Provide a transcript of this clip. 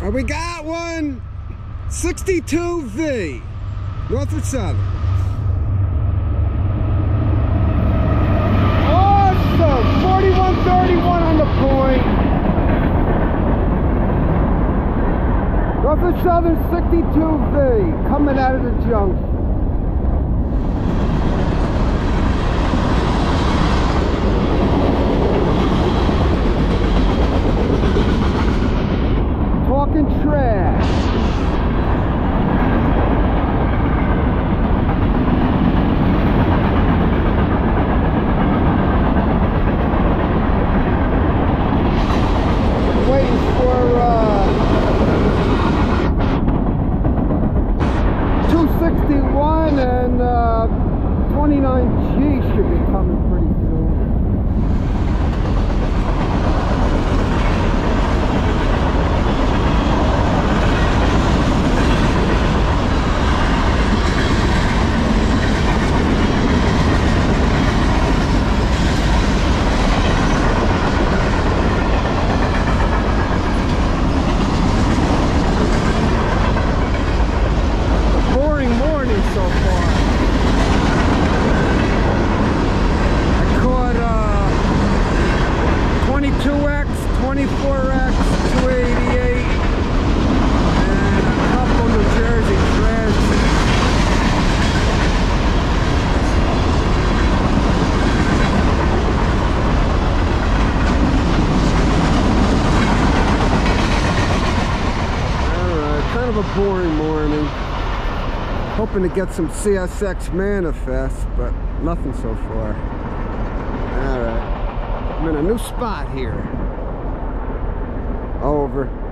Oh, we got one. 62V. Norfolk Southern. Awesome. 4131 on the point. Southern 62V coming out of the junction. 261 and uh, 29G should be coming pretty soon. A boring morning so far. I caught uh, 22X, 24X, 288, and a couple New Jersey threads. Alright, kind of a boring morning. Hoping to get some CSX manifest, but nothing so far. Alright. I'm in a new spot here. Over.